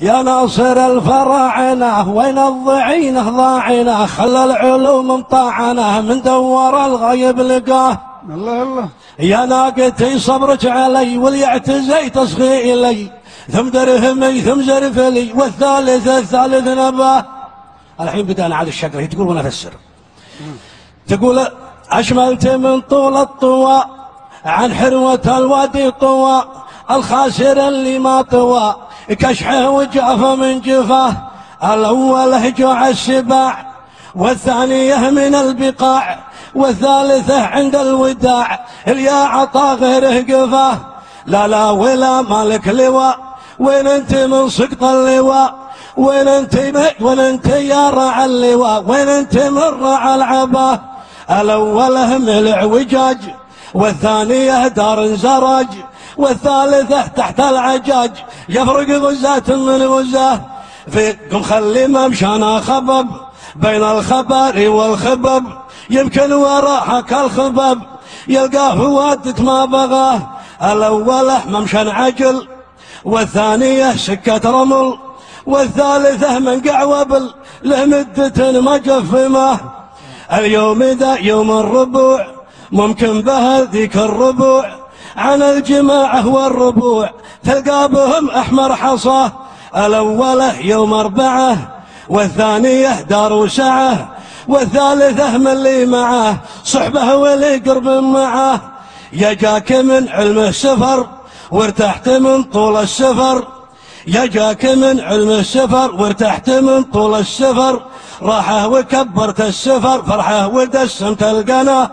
يا ناصر الفراعنة وين الضعينة ضاعنة؟ خلى العلوم مطاعنة من دور الغيب لقاه. الله الله. يا ناقتي صبرك علي واليعتزي تصغي إلي ثم درهمي ثم زرفلي والثالث الثالث نباه. الحين بدأنا على الشقرة تقول وأنا أفسر. تقول أشملت من طول الطوى عن حروة الوادي طوى الخاسر اللي ما طوى. كشحه وجافه من جفاه الأول هجوع السباع والثانية من البقاع والثالثة عند الوداع اليا عطا غيره قفاه لا لا ولا مالك لواء وين انت من سقط اللواء وين انت وين انت يا رعى اللواء وين انت من رعى العباه الأول من العوجاج والثانية دار زراج. والثالثة تحت العجاج. يفرق غزاة من غزاه فيكم خلي ممشانا خبب بين الخبر والخبب. يمكن وراحك الخبب. يلقاه فوادك ما بغاه الأول ممشى عجل والثانية سكة رمل والثالثة من قعوبل له مدة مجفمة اليوم ذا يوم الربوع ممكن به ذيك الربوع. عن الجماعة والربوع تلقى بهم أحمر حصاه الأولة يوم أربعة والثانية دار وسعة والثالثة من اللي معاه صحبه واللي قرب معاه يا جاك من علم السفر وارتحت من طول السفر. يا جاك من علم السفر وارتحت من طول السفر. راحه وكبرت السفر فرحه ودسمت القنا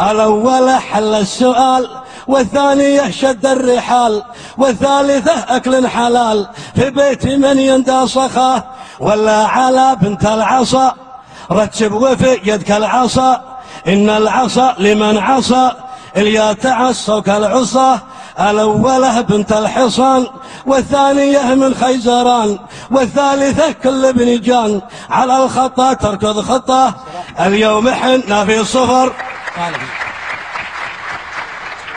الأول حل السؤال والثانية شد الرحال والثالثة أكل حلال. في بيت من يندى صخاه ولا على بنت العصا. رتب وفي يدك العصا. إن العصا لمن عصى اليا تعصى كالعصا الأولة بنت الحصان والثانية من خيزران والثالثة كل بنجان على الخطا تركض خطاه اليوم حنا في صفر.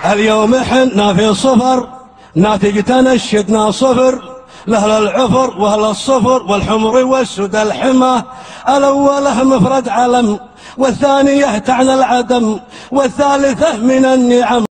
اليوم حنا في صفر ناتج نشدنا صفر لأهل العفر وأهل الصفر والحمر والسود الحمى. الأولة مفرد علم والثانية تعني العدم والثالثة من النعم.